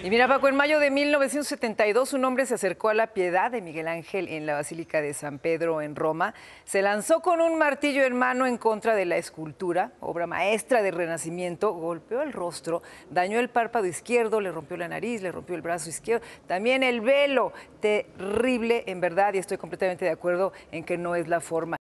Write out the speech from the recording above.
Y mira, Paco, en mayo de 1972 un hombre se acercó a la piedad de Miguel Ángel en la Basílica de San Pedro en Roma. Se lanzó con un martillo en mano en contra de la escultura, obra maestra del Renacimiento, golpeó el rostro, dañó el párpado izquierdo, le rompió la nariz, le rompió el brazo izquierdo, también el velo. Terrible, en verdad, y estoy completamente de acuerdo en que no es la forma.